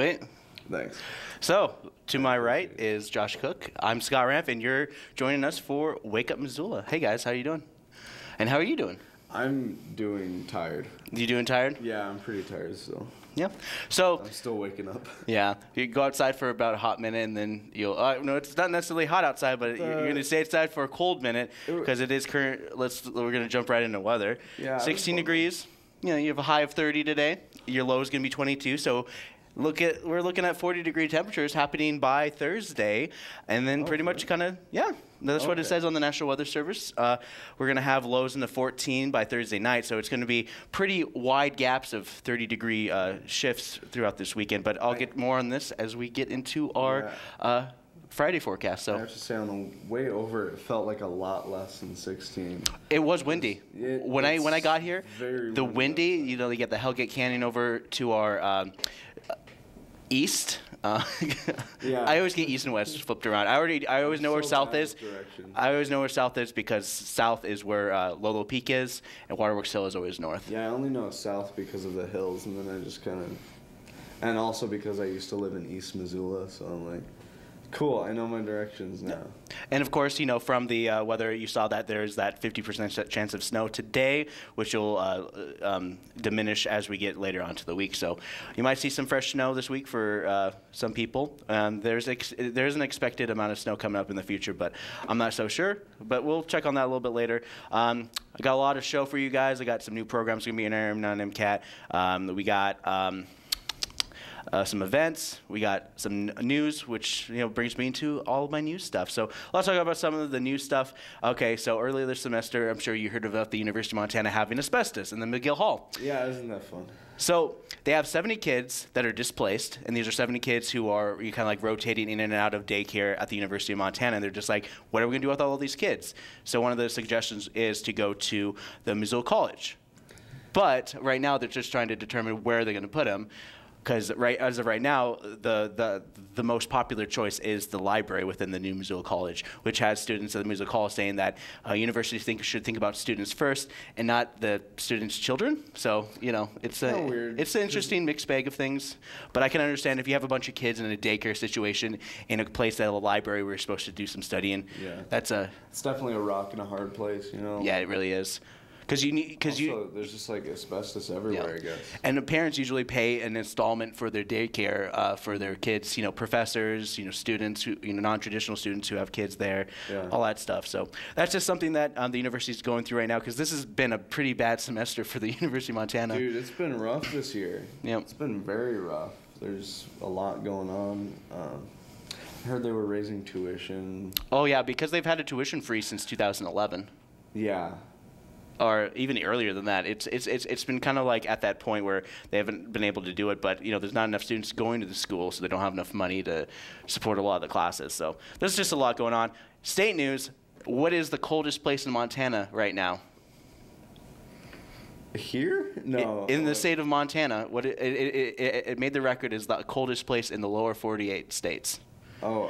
Sweet. Thanks. So, to my right is Josh Cook. I'm Scott Ranf, and you're joining us for Wake Up Missoula. Hey guys, how you doing? And how are you doing? I'm doing tired. You doing tired? Yeah, I'm pretty tired still. Yeah. So, I'm still waking up. yeah, you go outside for about a hot minute, and then you'll. Uh, no, it's not necessarily hot outside, but you're, you're gonna stay outside for a cold minute because it is current. Let's. We're gonna jump right into weather. Yeah, 16 degrees. You know, you have a high of 30 today. Your low is gonna be 22. So. Look at we're looking at 40 degree temperatures happening by Thursday, and then pretty much kind of yeah. That's what it says on the National Weather Service. Uh, we're going to have lows in the 14 by Thursday night, so it's going to be pretty wide gaps of 30 degree uh, shifts throughout this weekend. But I'll get more on this as we get into our Yeah. uh, Friday forecast. So I have to say, on the way over, it felt like a lot less than 16. it was windy It- when I when I got here. very The windy windy, you know, you get the Hellgate Canyon over to our um, east. Uh, Yeah. I always get east and west flipped around. I already, I always know where south is. with directions. I always know where south is because south is where uh, Lolo Peak is, and Waterworks Hill is always north. Yeah, I only know south because of the hills, and then I just kind of. And also because I used to live in East Missoula, so I'm like, cool, I know my directions now. And of course, you know, from the uh, weather, you saw that there's that 50% chance of snow today, which will uh, um, diminish as we get later on to the week. So you might see some fresh snow this week for uh, some people. Um, there's there's an expected amount of snow coming up in the future, but I'm not so sure. But we'll check on that a little bit later. Um, I got a lot of show for you guys. I got some new programs going to be in air on MCAT. Um, we got. Uh, some events. We got some news, which you know brings me into all of my news stuff. So let's talk about some of the news stuff. Okay, so earlier this semester, I'm sure you heard about the University of Montana having asbestos in the McGill Hall. Yeah, isn't that fun? So they have 70 kids that are displaced, and these are 70 kids who are you kind of like rotating in and out of daycare at the University of Montana. And they're just like, what are we gonna do with all of these kids? So one of the suggestions is to go to the Missoula College. But right now, they're just trying to determine where they're going to put them. Because right as of right now, the, the the most popular choice is the library within the new Missoula College, which has students at the Missoula College saying that uh, universities think should think about students first and not the students' children. So you know, it's a weird. it's an interesting mixed bag of things. But I can understand if you have a bunch of kids in a daycare situation in a place that a library where you're supposed to do some studying. Yeah. That's a It's definitely a rock and a hard place, you know? yeah, it really is. Because you need because you there's just like asbestos everywhere, I guess. and the parents usually pay an installment for their daycare uh, for their kids. You know, professors, you know, students, who, you know, non-traditional students who have kids there, Yeah. all that stuff. So that's just something that um, the university is going through right now because this has been a pretty bad semester for the University of Montana. Dude, it's been rough this year. Yep. It's been very rough. There's a lot going on. Um, I heard they were raising tuition. Oh yeah, because they've had a tuition free since 2011. Yeah. Or even earlier than that. It's it's it's, it's been kind of like at that point where they haven't been able to do it, but you know, there's not enough students going to the school, so they don't have enough money to support a lot of the classes. So there's just a lot going on. State news: What is the coldest place in Montana right now? Here? No. in the state of Montana, what it, it, it, it, it made the record is the coldest place in the lower 48 states, Oh,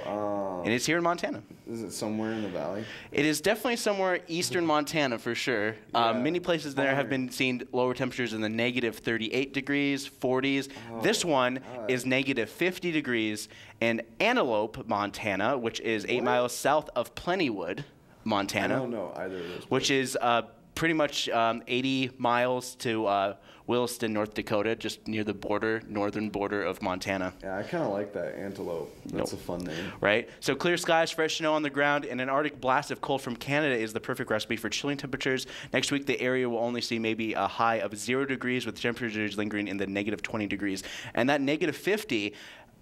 um, and it's here in Montana. is it somewhere in the valley? It is definitely somewhere eastern Montana for sure. Um, Yeah. many places there have been seen lower temperatures in the negative 38 degrees, 40s. this one God. is negative 50 degrees in Antelope, Montana, which is eight What? miles south of Plentywood, Montana. I don't know either of those. which is uh, pretty much um, 80 miles to uh, Williston, North Dakota, just near the border, northern border of Montana. Yeah, I kind of like that antelope. That's Nope. a fun name. right? So clear skies, fresh snow on the ground, and an Arctic blast of cold from Canada is the perfect recipe for chilling temperatures. Next week, the area will only see maybe a high of zero degrees, with temperatures lingering in the negative 20 degrees. And that negative 50,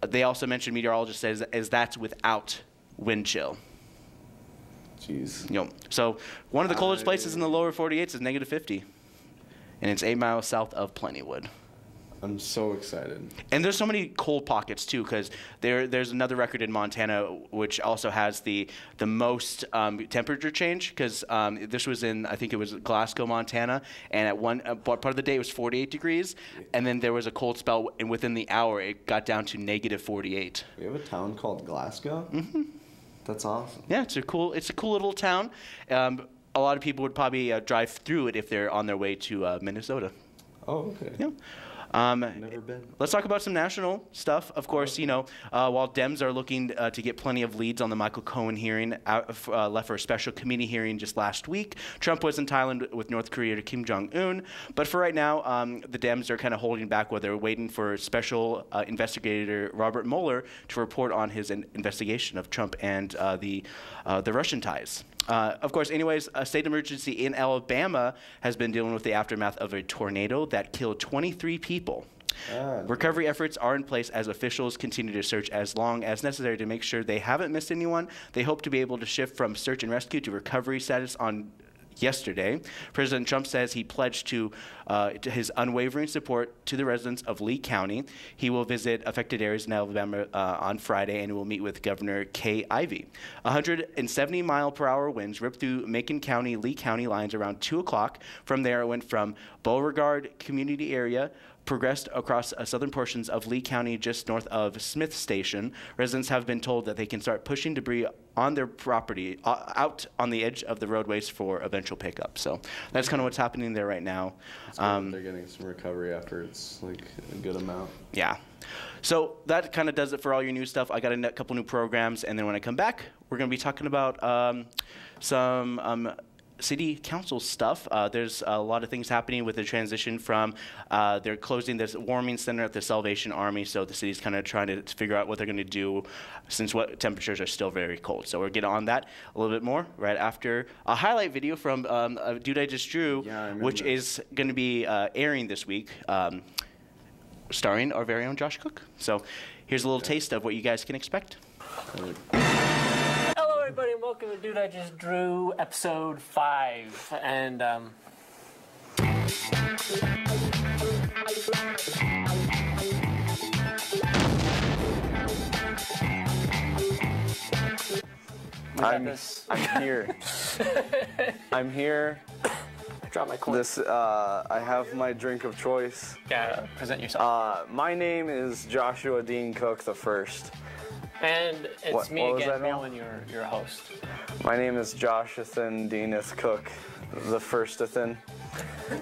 uh, they also mentioned meteorologist says is that's without wind chill. Jeez. Know, so one of the coldest places in the lower 48s is negative 50, and it's eight miles south of Plentywood. I'm so excited. And there's so many cold pockets too, because there there's another record in Montana which also has the the most um, temperature change. Because um, this was in I think it was Glasgow, Montana, and at one uh, part of the day it was 48 degrees, and then there was a cold spell, and within the hour it got down to negative 48. We have a town called Glasgow. Mm-hmm. That's awesome. Yeah, it's a cool it's a cool little town. Um, a lot of people would probably uh, drive through it if they're on their way to uh, Minnesota. Oh, okay. Yeah. Um, Never been. Let's talk about some national stuff. Of course, you know, uh, while Dems are looking uh, to get plenty of leads on the Michael Cohen hearing, out, uh, left for a special committee hearing just last week, Trump was in Thailand with North Korea to Kim Jong Un. But for right now, um, the Dems are kind of holding back while they're waiting for special uh, investigator Robert Mueller to report on his in- investigation of Trump and uh, the uh, the Russian ties. Uh, of course, anyways, a state emergency in Alabama has been dealing with the aftermath of a tornado that killed 23 people. Ah, Recovery efforts are in place as officials continue to search as long as necessary to make sure they haven't missed anyone. They hope to be able to shift from search and rescue to recovery status on yesterday. President Trump says he pledged to, uh, to his unwavering support to the residents of Lee County. He will visit affected areas in Alabama uh, on Friday and will meet with Governor Kay Ivey. 170 mile per hour winds ripped through Macon County, Lee County lines around 2 o'clock. From there, it went from Beauregard community area progressed across uh, southern portions of Lee County just north of Smith Station. Residents have been told that they can start pushing debris on their property uh, out on the edge of the roadways for eventual pickup. So that's kind of what's happening there right now. Um, they're getting some recovery efforts, like a good amount. yeah. So that kind of does it for all your new stuff. I got a couple new programs, and then when I come back, we're going to be talking about um, some um, city council stuff. Uh, there's a lot of things happening with the transition from uh, they're closing this warming center at the Salvation Army, so the city's kind of trying to figure out what they're going to do since what temperatures are still very cold. So we're getting on that a little bit more right after a highlight video from um, a dude I just drew, Yeah, I which is going to be uh, airing this week. Um, starring our very own Josh Cook. So here's a little taste of what you guys can expect. Everybody, and welcome to Dude I Just Drew, episode five. And um, I'm. I'm here. I'm here. Drop my coin. This uh, I have my drink of choice. Yeah, present yourself. Uh, my name is Joshua Dean Cook the first. And it's what- me what again, that? Nolan, your your host. My name is Joshathan Deaneth Cook the firstathan.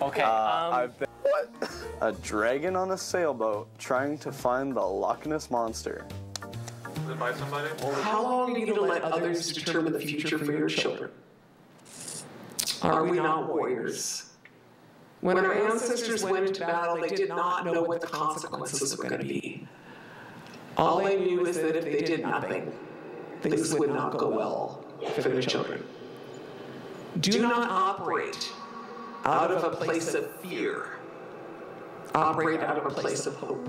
Okay. Uh, um, I've been what? A dragon on a sailboat trying to find the Loch Ness monster. How long are you going to let others determine the future for your children? Are we not warriors? When our ancestors went into battle, they did not know what the consequences were going to be. All they knew is that if they did nothing, things would not go well for their children. Do not operate out of a place of fear. Operate out of a place of hope.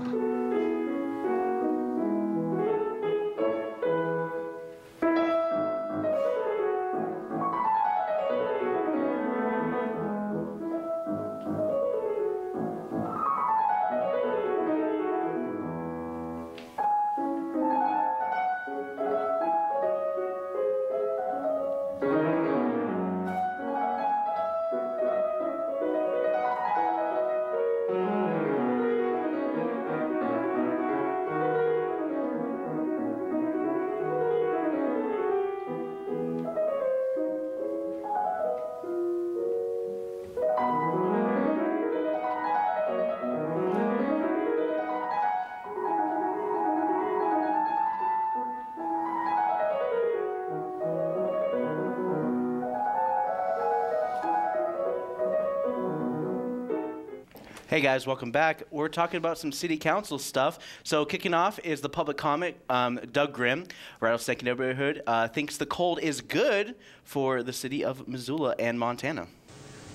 Hey guys, welcome back. We're talking about some city council stuff. So kicking off is the public comment. Um, Doug Grimm, Rattlesnake Neighborhood, uh, thinks the cold is good for the city of Missoula and Montana.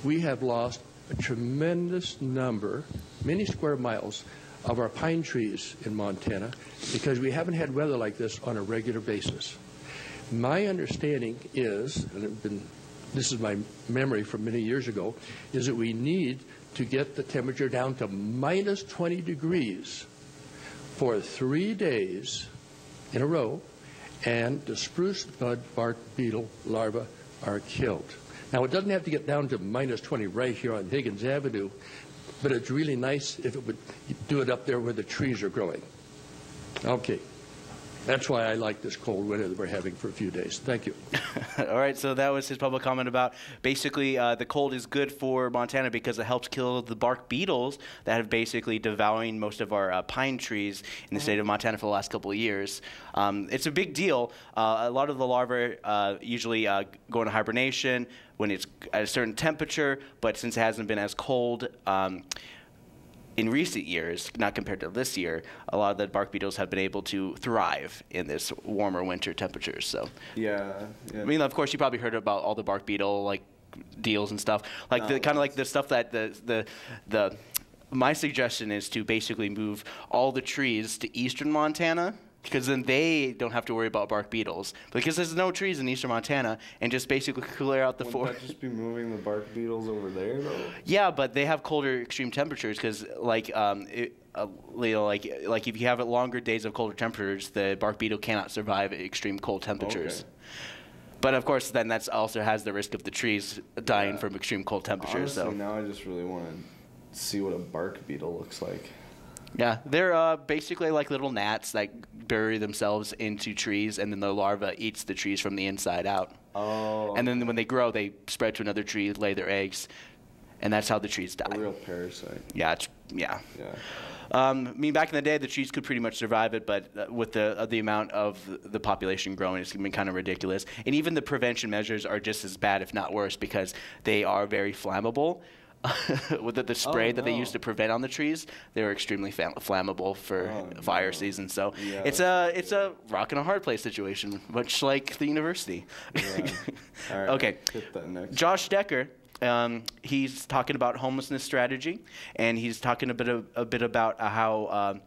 we have lost a tremendous number, many square miles, of our pine trees in Montana because we haven't had weather like this on a regular basis. My understanding is, and been, this is my memory from many years ago, is that we need to get the temperature down to minus 20 degrees for three days in a row, and the spruce bud bark beetle larvae are killed. Now, it doesn't have to get down to minus 20 right here on Higgins Avenue, but it's really nice if it would do it up there where the trees are growing. Okay. That's why I like this cold winter that we're having for a few days. Thank you. All right, so that was his public comment about basically uh, the cold is good for Montana because it helps kill the bark beetles that have basically devouring most of our uh, pine trees in the state of Montana for the last couple of years. Um, it's a big deal. Uh, a lot of the larvae uh, usually uh, go into hibernation when it's at a certain temperature, but since it hasn't been as cold, um, in recent years, not compared to this year, a lot of the bark beetles have been able to thrive in this warmer winter temperatures. So, Yeah. yeah. I mean, of course, you probably heard about all the bark beetle like deals and stuff, like the kind of like the stuff that the the the. My suggestion is to basically move all the trees to eastern Montana. Because then they don't have to worry about bark beetles. Because there's no trees in eastern Montana, and just basically clear out the forest. just be moving the bark beetles over there, though? Yeah, but they have colder extreme temperatures because, like, um, it, uh, you know, like, like if you have longer days of colder temperatures, the bark beetle cannot survive extreme cold temperatures. Okay. But of course, then that's also has the risk of the trees dying Yeah. from extreme cold temperatures. Honestly, so now I just really want to see what a bark beetle looks like. Yeah, they're uh, basically like little gnats that bury themselves into trees, and then the larva eats the trees from the inside out. Oh. And then when they grow, they spread to another tree, lay their eggs, and that's how the trees die. a real parasite. Yeah, it's, yeah. Yeah. Um, I mean, back in the day, the trees could pretty much survive it, but uh, with the uh, the amount of the population growing, it's been kind of ridiculous. And even the prevention measures are just as bad, if not worse, because they are very flammable. with the, the spray that they used to prevent on the trees, they were extremely flammable for Oh, fire no. season. So Yeah, it's a it's a rock and a hard place situation, much like the university. Yeah. All right. Okay. Next. Josh Decker, um, he's talking about homelessness strategy, and he's talking a bit of, a bit about uh, how um,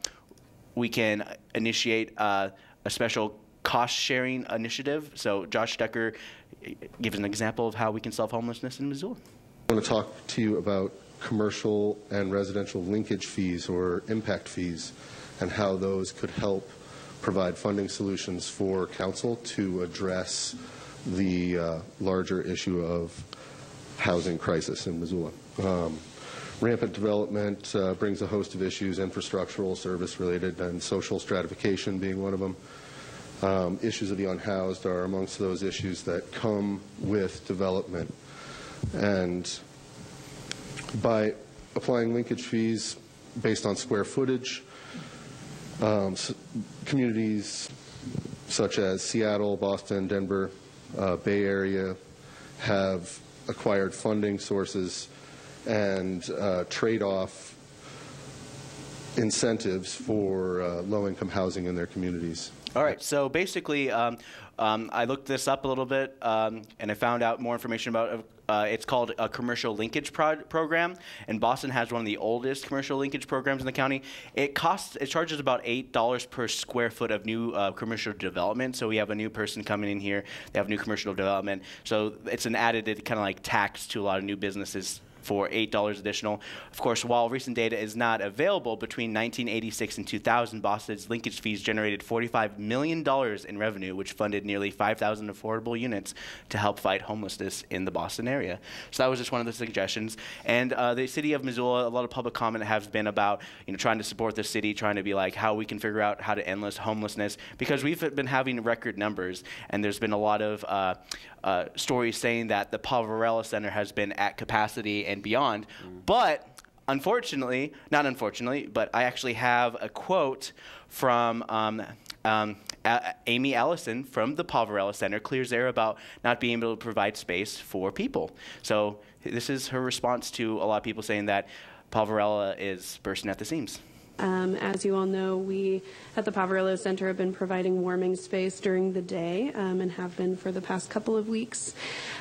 we can initiate uh, a special cost sharing initiative. So Josh Decker uh, gives an example of how we can solve homelessness in Missoula. I want to talk to you about commercial and residential linkage fees or impact fees and how those could help provide funding solutions for council to address the uh, larger issue of housing crisis in Missoula. Um, rampant development uh, brings a host of issues, infrastructural, service-related, and social stratification being one of them. Um, issues of the unhoused are amongst those issues that come with development. And by applying linkage fees based on square footage, um, communities such as Seattle, Boston, Denver, uh, Bay Area have acquired funding sources and uh, trade-off incentives for uh, low-income housing in their communities. All right. So basically, um, um, I looked this up a little bit, um, and I found out more information about. Uh, it's called a commercial linkage pro- program, and Boston has one of the oldest commercial linkage programs in the county. It costs, it charges about eight dollars per square foot of new uh, commercial development. So we have a new person coming in here; they have new commercial development. So it's an added kind of like tax to a lot of new businesses for $8 additional. Of course, while recent data is not available, between 1986 and 2000, Boston's linkage fees generated $45 million in revenue, which funded nearly 5,000 affordable units to help fight homelessness in the Boston area. So that was just one of the suggestions. And uh, the city of Missoula, a lot of public comment has been about, you know, trying to support the city, trying to be like how we can figure out how to end homelessness, because we've been having record numbers, and there's been a lot of uh, uh, stories saying that the Poverello Center has been at capacity and beyond. But unfortunately, not unfortunately, but I actually have a quote from um, um, A- Amy Allison from the Poverello Center clears air about not being able to provide space for people. So this is her response to a lot of people saying that Poverello is bursting at the seams. Um, as you all know, we at the Poverello Center have been providing warming space during the day um, and have been for the past couple of weeks.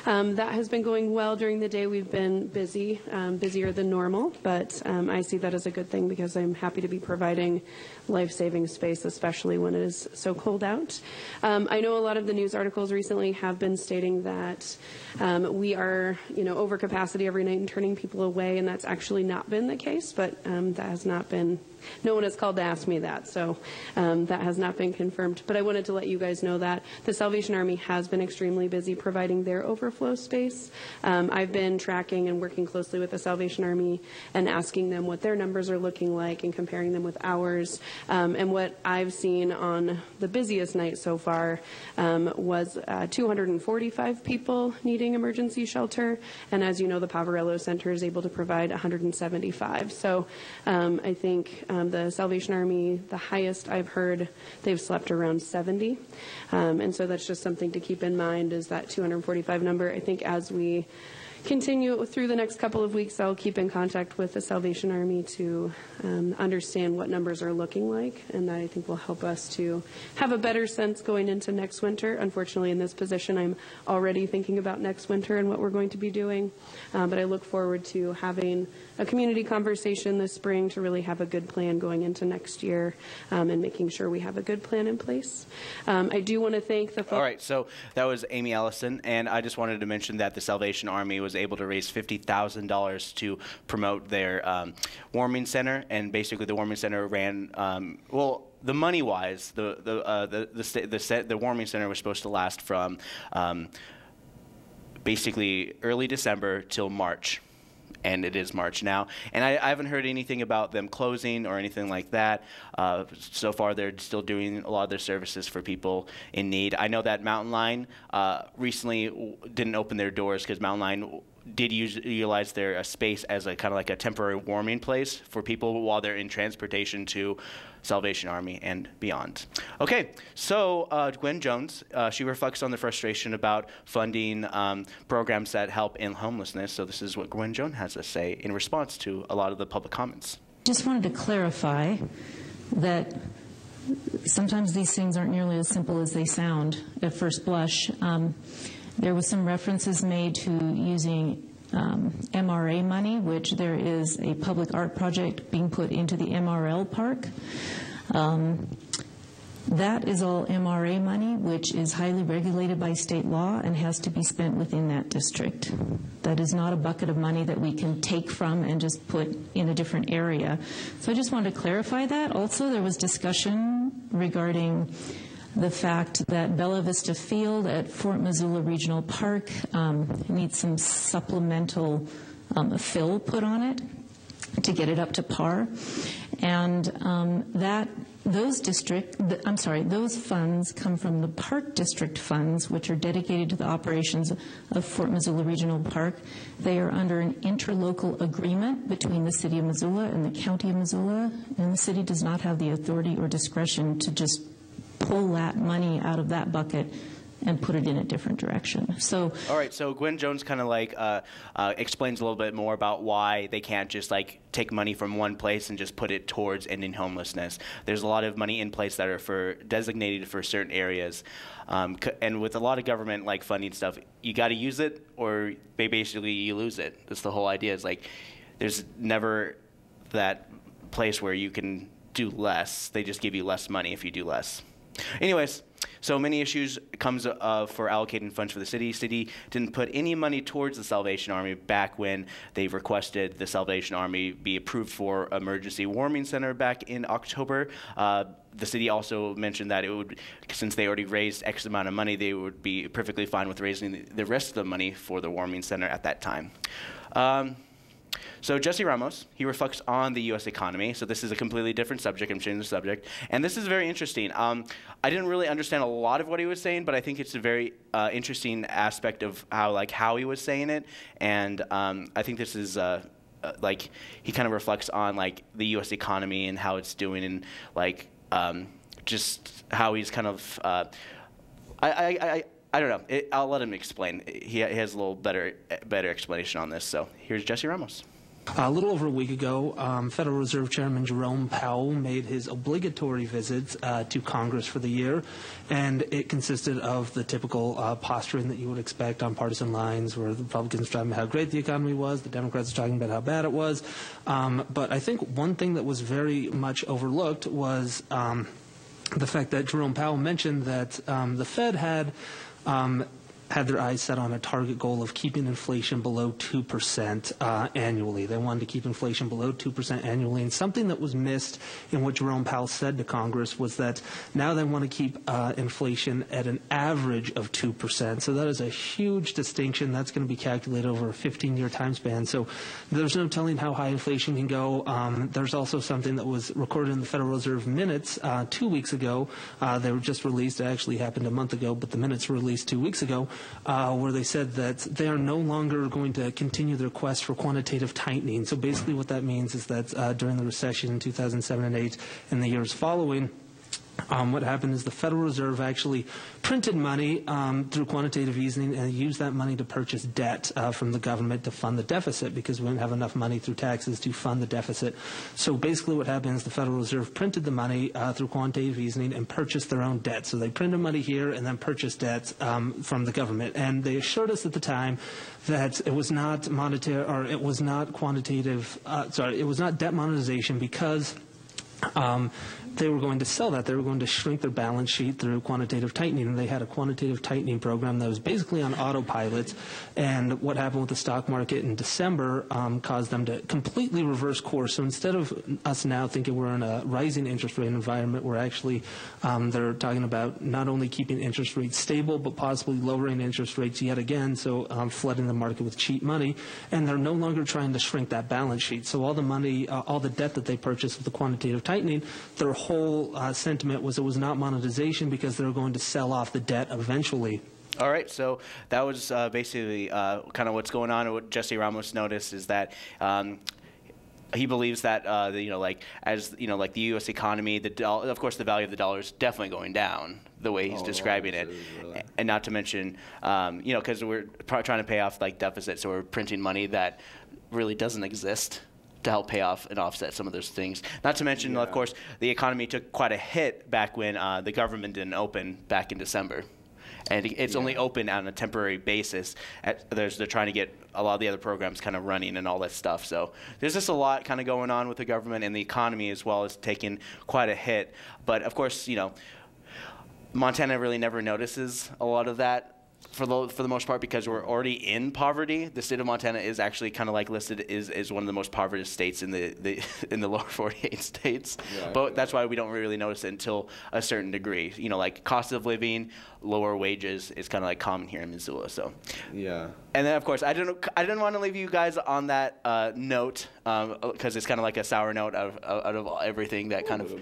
Um, that has been going well during the day. We've been busy, um, busier than normal, but um, I see that as a good thing because I'm happy to be providing life saving space, especially when it is so cold out. Um, I know a lot of the news articles recently have been stating that um, we are, you know, over capacity every night and turning people away, and that's actually not been the case, but um, that has not been no one has called to ask me that, so um, that has not been confirmed. But I wanted to let you guys know that the Salvation Army has been extremely busy providing their overflow space. Um, I've been tracking and working closely with the Salvation Army and asking them what their numbers are looking like and comparing them with ours. Um, and what I've seen on the busiest night so far um, was uh, 245 people needing emergency shelter, and as you know, the Poverello Center is able to provide 175. So um, I think um, the Salvation Army, the highest I've heard, they've slept around 70. Um, and so that's just something to keep in mind is that 245 number. I think as we continue through the next couple of weeks, I'll keep in contact with the Salvation Army to um, understand what numbers are looking like, and that I think will help us to have a better sense going into next winter. Unfortunately, in this position, I'm already thinking about next winter and what we're going to be doing, uh, but I look forward to having a community conversation this spring to really have a good plan going into next year um, and making sure we have a good plan in place. Um, I do want to thank the folks. All right, so that was Amy Allison, and I just wanted to mention that the Salvation Army was able to raise $50,000 to promote their um, warming center, and basically the warming center ran, um, well, the money wise, the the uh, the the, the, set, the warming center was supposed to last from um, basically early December till March. And it is March now. And I, I haven't heard anything about them closing or anything like that. Uh, so far, they're still doing a lot of their services for people in need. I know that Mountain Line uh, recently didn't open their doors because Mountain Line did use, utilize their uh, space as a kind of like a temporary warming place for people while they're in transportation to Salvation Army and beyond. Okay, so uh, Gwen Jones, uh, she reflects on the frustration about funding um, programs that help in homelessness. So this is what Gwen Jones has to say in response to a lot of the public comments. Just wanted to clarify that sometimes these things aren't nearly as simple as they sound at first blush. Um, there was some references made to using um, MRA money, which there is a public art project being put into the MRL park. Um, that is all MRA money, which is highly regulated by state law and has to be spent within that district. That is not a bucket of money that we can take from and just put in a different area. So I just wanted to clarify that. Also, there was discussion regarding the fact that Bella Vista Field at Fort Missoula Regional Park um, needs some supplemental um, fill put on it to get it up to par, and um, that those district, I'm sorry, those funds come from the Park District funds, which are dedicated to the operations of Fort Missoula Regional Park. They are under an interlocal agreement between the City of Missoula and the County of Missoula, and the city does not have the authority or discretion to just pull that money out of that bucket and put it in a different direction. So All right, so Gwen Jones kind of like uh, uh, explains a little bit more about why they can't just like take money from one place and just put it towards ending homelessness. There's a lot of money in place that are for designated for certain areas, um, and with a lot of government like funding stuff, you got to use it or they basically you lose it. That's the whole idea. Is like there's never that place where you can do less. They just give you less money if you do less. Anyways, so many issues comes uh, for allocating funds for the city. City didn't put any money towards the Salvation Army back when they requested the Salvation Army be approved for emergency warming center back in October. Uh, the city also mentioned that it would, since they already raised X amount of money, they would be perfectly fine with raising the, rest of the money for the warming center at that time. Um, so Jesse Ramos, he reflects on the U.S. economy. So this is a completely different subject. I'm changing the subject, and this is very interesting. Um, I didn't really understand a lot of what he was saying, but I think it's a very uh, interesting aspect of how like how he was saying it, and um, I think this is. Uh, uh, like he kind of reflects on like the U.S. economy and how it's doing, and like um, just how he's kind of. Uh, I, I, I, I don't know. It, I'll let him explain. He, he has a little better better explanation on this. So here's Jesse Ramos. A little over a week ago, um, Federal Reserve Chairman Jerome Powell made his obligatory visit uh, to Congress for the year, and it consisted of the typical uh, posturing that you would expect on partisan lines, where the Republicans talking about how great the economy was, the Democrats talking about how bad it was. Um, but I think one thing that was very much overlooked was um, the fact that Jerome Powell mentioned that um, the Fed had um, had their eyes set on a target goal of keeping inflation below 2% uh, annually. They wanted to keep inflation below 2% annually. And something that was missed in what Jerome Powell said to Congress was that now they want to keep uh, inflation at an average of 2%. So that is a huge distinction. That's going to be calculated over a 15 year time span. So there's no telling how high inflation can go. Um, there's also something that was recorded in the Federal Reserve minutes uh, two weeks ago. Uh, they were just released. It actually happened a month ago, but the minutes were released two weeks ago, uh, where they said that they are no longer going to continue their quest for quantitative tightening. So basically, what that means is that uh, during the recession in 2007 and 8 and the years following, um, what happened is the Federal Reserve actually printed money um, through quantitative easing and used that money to purchase debt uh, from the government to fund the deficit because we didn't have enough money through taxes to fund the deficit. So basically, what happened is the Federal Reserve printed the money uh, through quantitative easing and purchased their own debt. So they printed money here and then purchased debt um, from the government. And they assured us at the time that it was not monetary or it was not quantitative. Uh, sorry, it was not debt monetization because. Um, they were going to sell that. They were going to shrink their balance sheet through quantitative tightening. And they had a quantitative tightening program that was basically on autopilot. And what happened with the stock market in December um, caused them to completely reverse course. So instead of us now thinking we're in a rising interest rate environment, we're actually, um, they're talking about not only keeping interest rates stable, but possibly lowering interest rates yet again. So um, flooding the market with cheap money. And they're no longer trying to shrink that balance sheet. So all the money, uh, all the debt that they purchased with the quantitative tightening, they're whole uh, sentiment was it was not monetization because they were going to sell off the debt eventually. All right, so that was uh, basically uh, kind of what's going on. What Jesse Ramos noticed is that um, he believes that uh, the, you know, like as you know, like the U.S. economy, the do- of course, the value of the dollar is definitely going down. The way he's Oh, describing it, really. and not to mention, um, you know, because we're pr- trying to pay off like deficits, so we're printing money that really doesn't exist to help pay off and offset some of those things. Not to mention, of course, the economy took quite a hit back when uh, the government didn't open back in December. And it's only open on a temporary basis. At, there's, they're trying to get a lot of the other programs kind of running and all that stuff. So there's just a lot kind of going on with the government and the economy as well as taking quite a hit. But of course, you know, Montana really never notices a lot of that for the for the most part because we're already in poverty. The state of Montana is actually kind of like listed is, is one of the most impoverished states in the, the in the lower 48 states. Yeah, but that's why we don't really notice it until a certain degree. You know, like cost of living, lower wages is kind of like common here in Missoula. So Yeah. And then, of course, I didn't. I didn't want to leave you guys on that uh, note because it's kind of like a sour note out of, out of everything that kind of. of.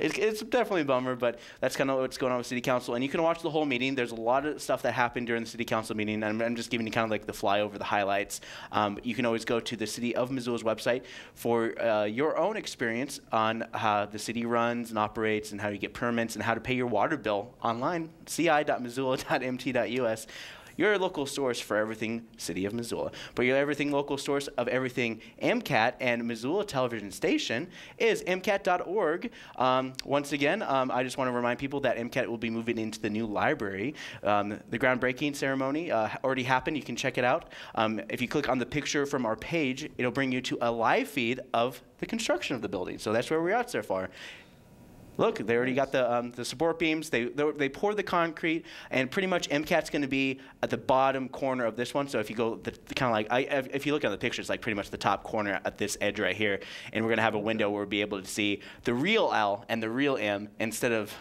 It's, it's definitely a bummer, but that's kind of what's going on with City Council. And you can watch the whole meeting. There's a lot of stuff that happened during the City Council meeting. And I'm, I'm just giving you kind of like the flyover, the highlights. Um, you can always go to the City of Missoula's website for uh, your own experience on how the city runs and operates and how you get permits and how to pay your water bill online. ci.missoula.mt.us your local source for everything City of Missoula. But your everything local source of everything MCAT and Missoula Television Station is MCAT.org. Um, once again, um, I just want to remind people that MCAT will be moving into the new library. Um, the groundbreaking ceremony uh, already happened. You can check it out. Um, if you click on the picture from our page, it'll bring you to a live feed of the construction of the building. So that's where we're at so far. Look, they already got the um, the support beams. They they, they poured the concrete, and pretty much MCAT's going to be at the bottom corner of this one. So if you go the, kind of like I, if you look at the picture, it's like pretty much the top corner at this edge right here, and we're going to have a window where we'll be able to see the real L and the real M instead of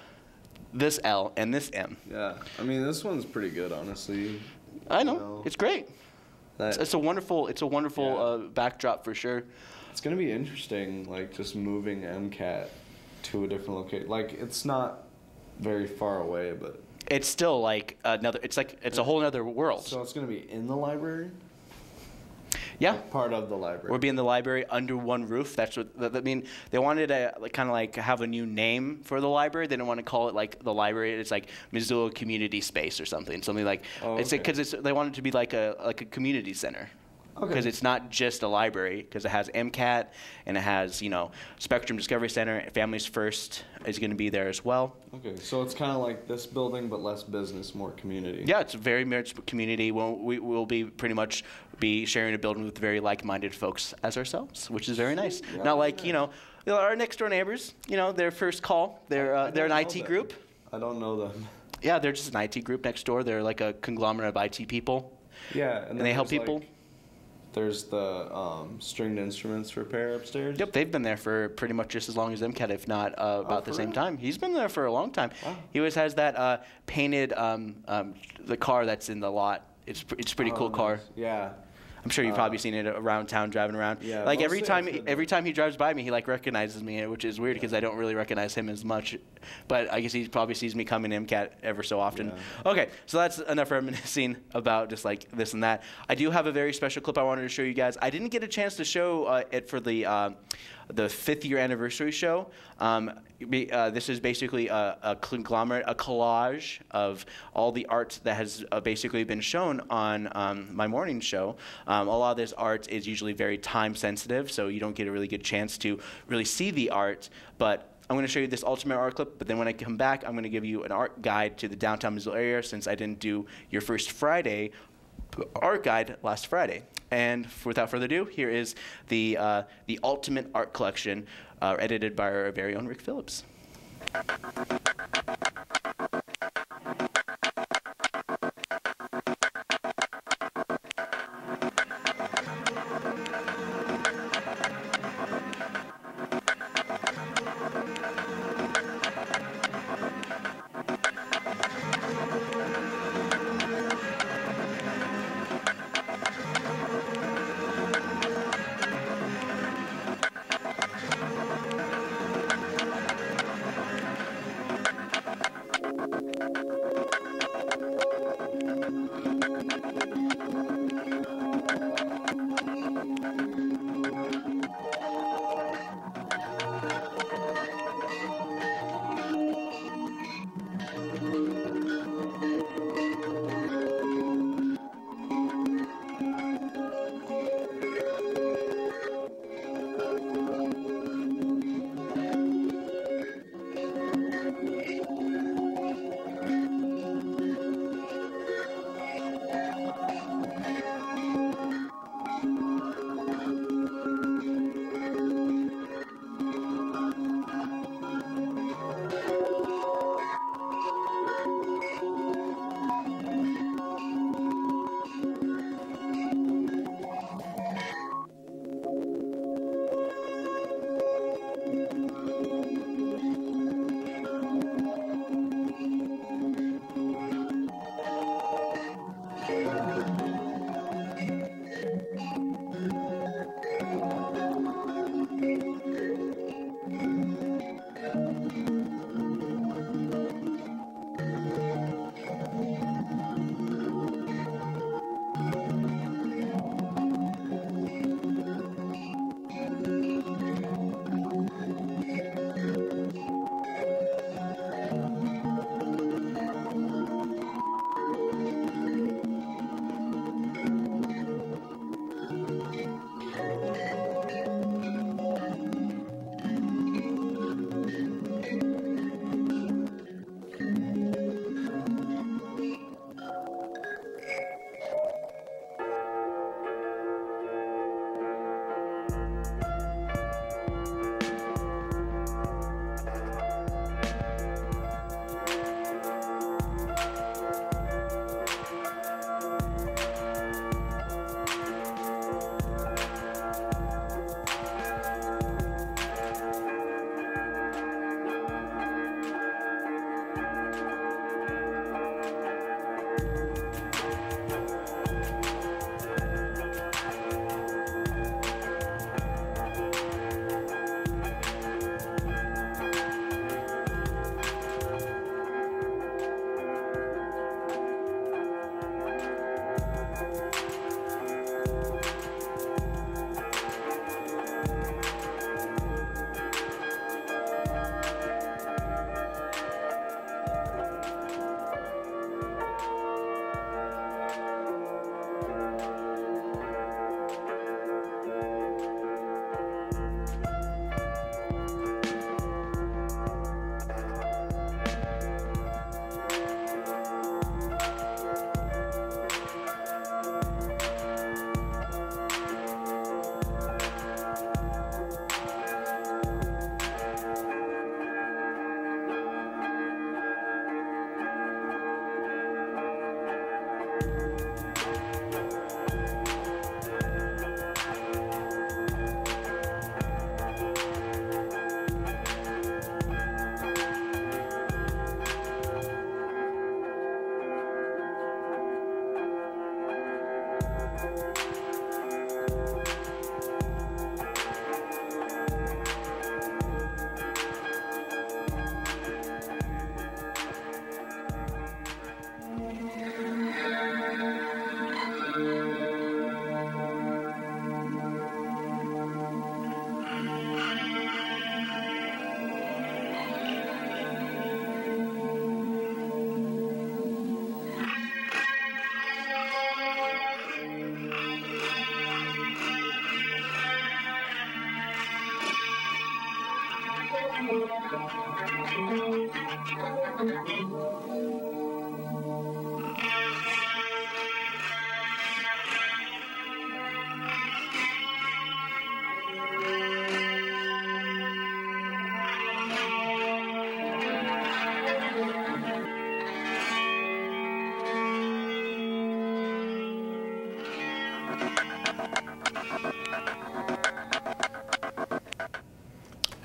this L and this M. Yeah. I mean, this one's pretty good, honestly. I know No. it's great. That, It's, it's a wonderful it's a wonderful Yeah. uh, backdrop for sure. It's gonna be interesting, like just moving MCAT to a different location. Like it's not very far away, but It's still like another. It's like it's a whole other world. so it's gonna be in the library. yeah. Like, part of the library. We'll be in the library under one roof. That's what that, I mean. They wanted to like, kind of like have a new name for the library. They didn't want to call it like the library. It's like Missoula Community Space or something. Something like Oh, it's because it's they want it to be like a like a community center. Okay. Because it's not just a library, because it has MCAT and it has you know Spectrum Discovery Center. Families First is going to be there as well. Okay, so it's kind of like this building, but less business, more community. Yeah, it's a very much community. We'll, we will be pretty much be sharing a building with very like-minded folks as ourselves, which is very nice. Yeah, Not like you know our next door neighbors. You know, their first call. They're uh, they're an IT them. group. I don't know them. Yeah, they're just an IT group next door. They're like a conglomerate of IT people. Yeah, and, And they help people? like, there's the um, stringed instruments repair upstairs. Yep, they've been there for pretty much just as long as MCAT, if not uh, about the same real? time. He's been there for a long time. He always has that uh, painted um, um, the car that's in the lot. It's pr- it's a pretty Oh, cool car. Yeah. I'm sure you've probably seen it around town driving around. Yeah, like every time I've every time he drives by me, he like recognizes me, which is weird because I don't really recognize him as much. But I guess he probably sees me coming MCAT ever so often. Okay, so that's enough reminiscing about just like this and that. I do have a very special clip I wanted to show you guys. I didn't get a chance to show uh, it for the. Uh, the fifth year anniversary show. Um, uh, this is basically a, a conglomerate, a collage of all the art that has uh, basically been shown on um, my morning show. Um, a lot of this art is usually very time sensitive, so you don't get a really good chance to really see the art. But I'm going to show you this ultimate art clip, but then when I come back, I'm going to give you an art guide to the downtown Missoula area since I didn't do your first Friday art guide last Friday. And without further ado, here is the, uh, the Ultimate Art Collection, uh, edited by our very own Rick Phillips.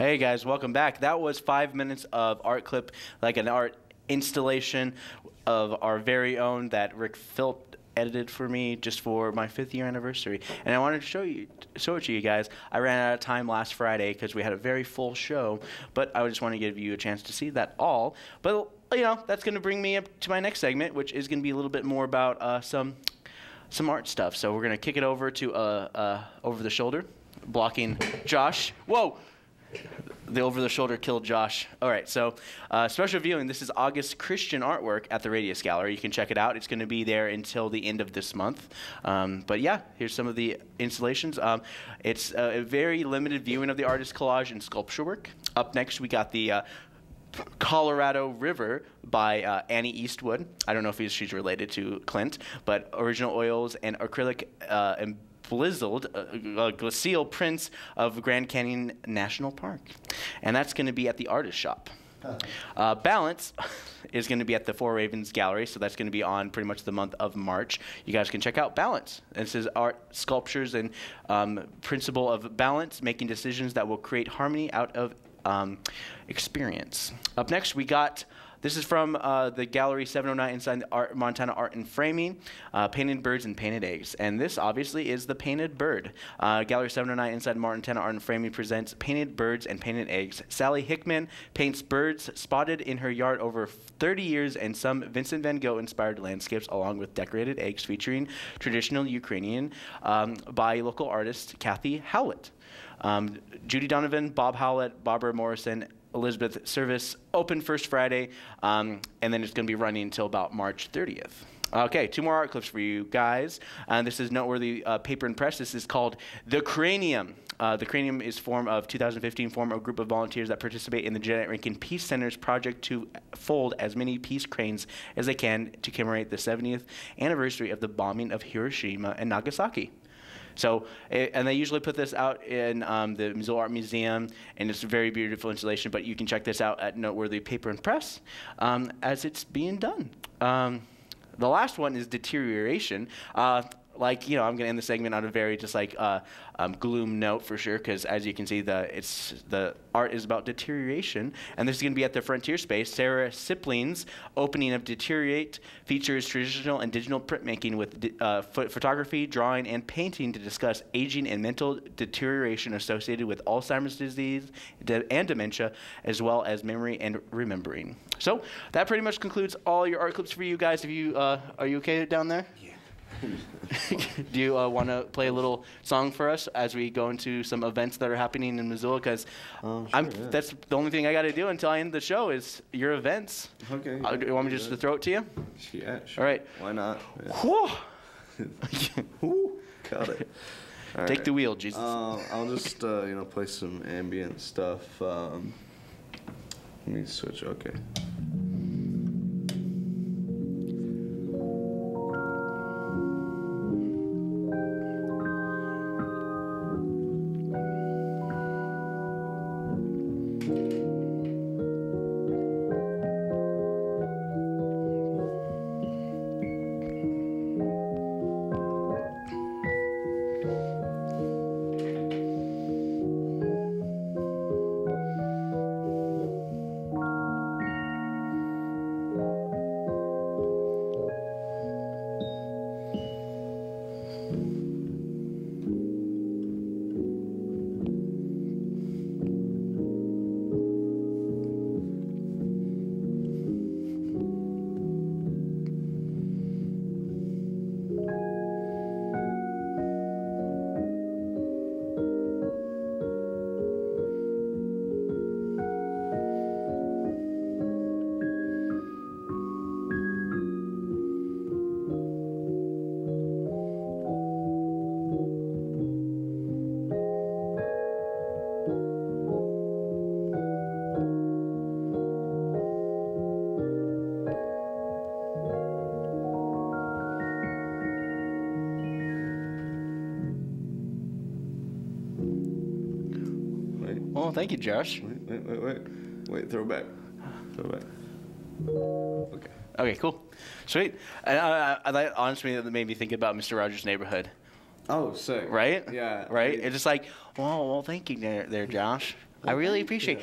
Hey guys, welcome back. That was five minutes of art clip, like an art installation of our very own that Rick Philips edited for me just for my fifth year anniversary. And I wanted to show you, show it to you guys. I ran out of time last Friday because we had a very full show, but I just want to give you a chance to see that all. But you know, that's going to bring me up to my next segment, which is going to be a little bit more about uh, some some art stuff. So we're going to kick it over to uh, uh, over the shoulder, blocking Josh. Whoa the over the shoulder killed Josh. All right, so uh, special viewing. This is August Christian artwork at the Radius Gallery. You can check it out. It's going to be there until the end of this month. Um, but yeah, here's some of the installations. Um, it's a, very limited viewing of the artist collage and sculpture work. Up next, we got the uh, Colorado River by uh, Annie Eastwood. I don't know if she's related to Clint, but original oils and acrylic uh, blizzled uh, uh, glacial prints of Grand Canyon National Park. And that's going to be at the artist shop. Uh, Balance is going to be at the Four Ravens Gallery, so that's going to be on pretty much the month of March. You guys can check out Balance. This is art, sculptures, and um, principle of balance, making decisions that will create harmony out of um, experience. Up next, we got this is from uh, the Gallery 709 inside the Art, Montana Art and Framing, uh, Painted Birds and Painted Eggs. And this obviously is the painted bird. Uh, Gallery 709 inside Montana Art and Framing presents Painted Birds and Painted Eggs. Sally Hickman paints birds spotted in her yard over 30 years and some Vincent van Gogh inspired landscapes along with decorated eggs featuring traditional Ukrainian um, by local artist Kathy Howlett. Um, Judy Donovan, Bob Howlett, Barbara Morrison, Elizabeth service open first Friday, um, and then it's going to be running until about March 30th. Okay, two more art clips for you guys. Uh, this is noteworthy uh, paper and press. This is called The Cranium. Uh, the Cranium is form of 2015 form a group of volunteers that participate in the Jeannette Rankin Peace Center's project to fold as many peace cranes as they can to commemorate the 70th anniversary of the bombing of Hiroshima and Nagasaki. So, and they usually put this out in um, the Missoula Art Museum, and it's a very beautiful installation. But you can check this out at Noteworthy Paper and Press um, as it's being done. Um, the last one is deterioration. Uh, like you know, I'm gonna end the segment on a very just like uh, um, gloom note for sure, because as you can see, the it's the art is about deterioration, and this is gonna be at the Frontier Space. Sarah Sipling's opening of Deteriorate features traditional and digital printmaking with uh, photography, drawing, and painting to discuss aging and mental deterioration associated with Alzheimer's disease de and dementia, as well as memory and remembering. So that pretty much concludes all your art clips for you guys. If you uh, are you okay down there? Yeah. Do you uh, want to play a little song for us as we go into some events that are happening in Missoula? Because Oh, sure, yeah. that's the only thing I got to do until I end the show is your events. Okay. Uh, you want me just to throw it to you? Yeah, sure. All right. Why not? Yeah. Whew, Got it. All Take right. the wheel, Jesus. Uh, I'll just uh, you know play some ambient stuff. Um, let me switch. Okay. Thank you, Josh. Wait, wait, wait, wait. Wait, throw back. Throw back. Okay. Okay, cool, sweet. And uh, I, that honestly that made me think about Mr. Rogers' Neighborhood, Oh, sick. right? Yeah. Right. It's just like, well, well, thank you there, there Josh. I really appreciate.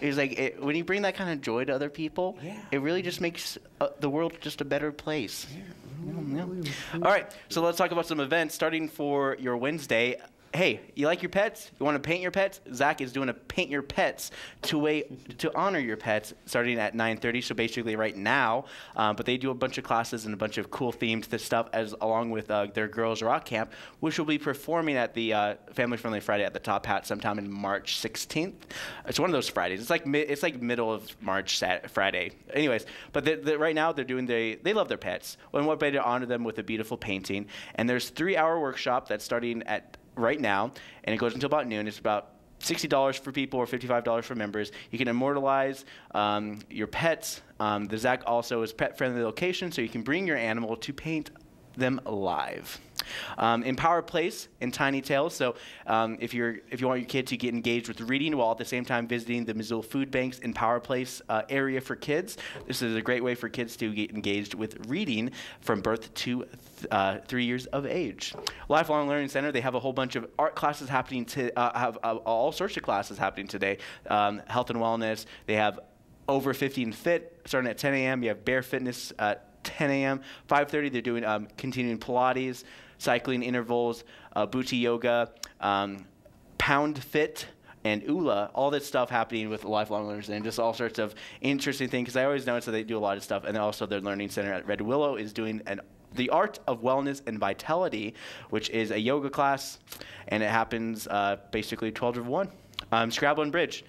It's like it, when you bring that kind of joy to other people, Yeah. it really just makes uh, the world just a better place. Yeah, yeah. All right, so let's talk about some events starting for your Wednesday. Hey, you like your pets? You want to paint your pets? ZACC is doing a paint your pets to way to honor your pets, starting at 9:30. So basically, right now. Um, but they do a bunch of classes and a bunch of cool themed th- stuff, as along with uh, their girls rock camp, which will be performing at the uh, Family Friendly Friday at the Top Hat sometime in March 16th. It's one of those Fridays. It's like it's like middle of March Friday. Anyways, but they they right now they're doing they they love their pets. And what better to honor them with a beautiful painting? And there's three hour workshop that's starting at right now, and it goes until about noon. It's about $60 for people or $55 for members. You can immortalize um, your pets. Um, the ZACC also is pet friendly location, so you can bring your animal to paint them alive. Um, Empower Place in Tiny Tales. So um, if you're if you want your kid to get engaged with reading while at the same time visiting the Missoula Food Bank's Empower Place uh, area for kids, this is a great way for kids to get engaged with reading from birth to th- uh, three years of age. Lifelong Learning Center. They have a whole bunch of art classes happening to uh, have uh, all sorts of classes happening today. Um, health and wellness. They have over 50 and fit starting at 10 a.m. You have Bear Fitness at 10 a.m. 5:30 they're doing um, continuing Pilates, cycling intervals, uh, Booty yoga, um, Pound Fit. And ULA, all this stuff happening with lifelong learners and just all sorts of interesting things. Because I always notice that they do a lot of stuff, and also their learning center at Red Willow is doing an the art of wellness and vitality, which is a yoga class, and it happens uh, basically 12 to 1. Um, Scrabble and Bridge.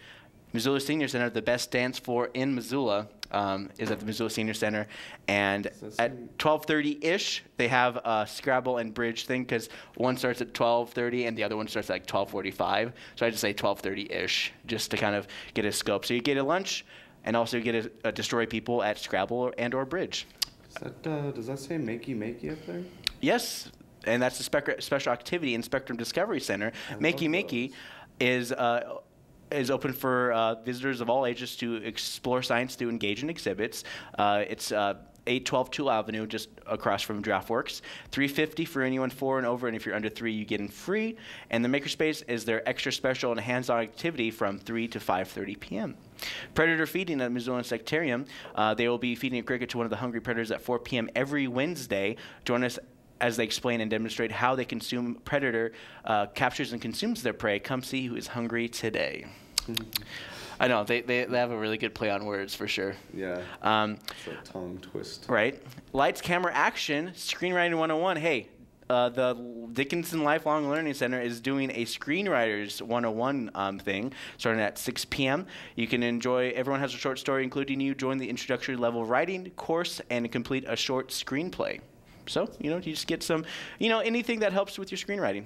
Missoula Senior Center, the best dance floor in Missoula, um, is at the Missoula Senior Center, and at 12:30 ish, they have a Scrabble and Bridge thing because one starts at 12:30 and the other one starts at like 12:45. So I just say 12:30 ish, just to kind of get a scope. So you get a lunch, and also you get a, a destroy people at Scrabble and or Bridge. That, uh, does that say makey makey up there? Yes, and that's the spec- special activity in Spectrum Discovery Center. Makey Makey is uh, is open for uh, visitors of all ages to explore science, to engage in exhibits. Uh, it's uh, 812 Toole Avenue, just across from DraftWorks. 350 for anyone four and over, and if you're under three, you get in free. And the Makerspace is their extra special and hands-on activity from 3 to 5:30 p.m. Predator feeding at Missoula Insectarium. Uh, they will be feeding a cricket to one of the hungry predators at 4 p.m. every Wednesday. Join us as they explain and demonstrate how they consume predator uh, captures and consumes their prey. Come see who is hungry today. I know they, they, they have a really good play on words for sure. Yeah. Um, It's a tongue twist. right. Lights, camera, action. Screenwriting 101. Hey, uh, the Dickinson Lifelong Learning Center is doing a Screenwriters 101 um, thing starting at 6 p.m. You can enjoy, everyone has a short story, including you. Join the introductory level writing course and complete a short screenplay. So, you know, you just get some, you know, anything that helps with your screenwriting.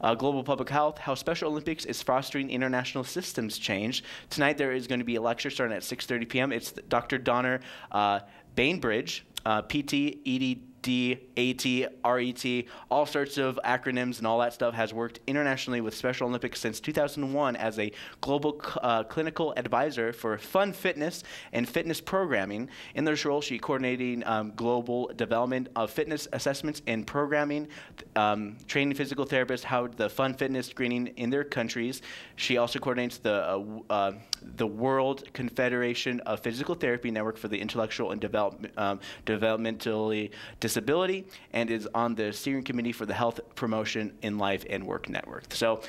Uh, global public health, how Special Olympics is fostering international systems change. Tonight there is going to be a lecture starting at 6:30 p.m. It's Dr. Donna uh, Bainbridge, uh, PT, ED, AT, RET, all sorts of acronyms and all that stuff, has worked internationally with Special Olympics since 2001 as a global uh, clinical advisor for fun fitness and fitness programming. In this role, she coordinating um, global development of fitness assessments and programming, um, training physical therapists how the fun fitness screening in their countries. She also coordinates the uh, uh, the World Confederation of Physical Therapy Network for the Intellectual and develop, um, Developmentally Disability and is on the steering committee for the Health Promotion in Life and Work Network. So